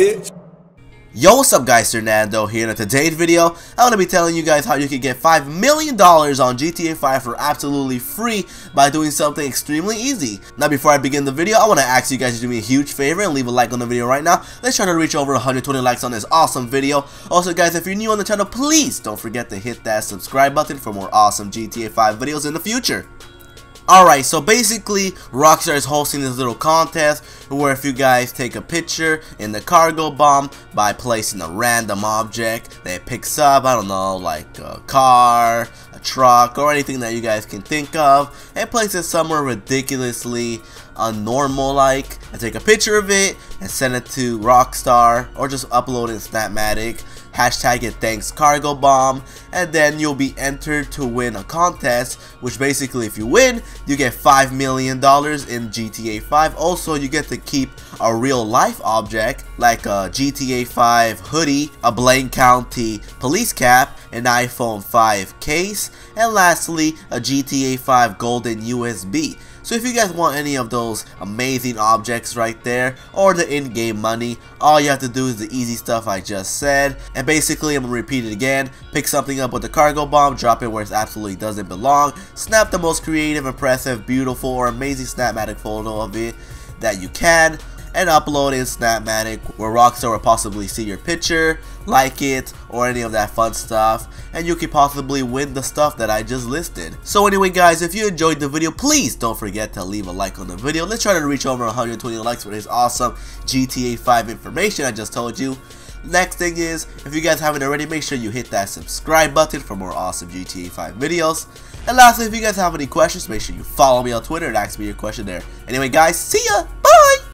Yo, what's up guys, Sernando here, in today's video, I'm going to be telling you guys how you can get $5 million on GTA 5 for absolutely free by doing something extremely easy. Now before I begin the video, I want to ask you guys to do me a huge favor and leave a like on the video right now. Let's try to reach over 120 likes on this awesome video. Also guys, if you're new on the channel, please don't forget to hit that subscribe button for more awesome GTA 5 videos in the future. Alright, so basically, Rockstar is hosting this little contest where if you guys take a picture in the Cargobob by placing a random object that picks up, I don't know, like a car, a truck, or anything that you guys can think of, and place it somewhere ridiculously unnormal like, and take a picture of it and send it to Rockstar, or just upload it in Snapmatic, hashtag it thanks Cargobob and then you'll be entered to win a contest which basically if you win you get $5 million in GTA 5 also you get to keep a real life object like a GTA 5 hoodie, a Blaine County police cap, an iPhone 5 case and lastly a GTA 5 golden USB so if you guys want any of those amazing objects right there, or the in-game money, all you have to do is the easy stuff I just said. And basically, I'm to repeat it again. Pick something up with the Cargobob, drop it where it absolutely doesn't belong, snap the most creative, impressive, beautiful, or amazing Snapmatic photo of it that you can and upload in Snapmatic where Rockstar will possibly see your picture, like it, or any of that fun stuff, and you could possibly win the stuff that I just listed. So anyway guys, if you enjoyed the video, please don't forget to leave a like on the video. Let's try to reach over 120 likes for this awesome GTA 5 information I just told you. Next thing is, if you guys haven't already, make sure you hit that subscribe button for more awesome GTA 5 videos. And lastly, if you guys have any questions, make sure you follow me on Twitter and ask me your question there. Anyway guys, see ya!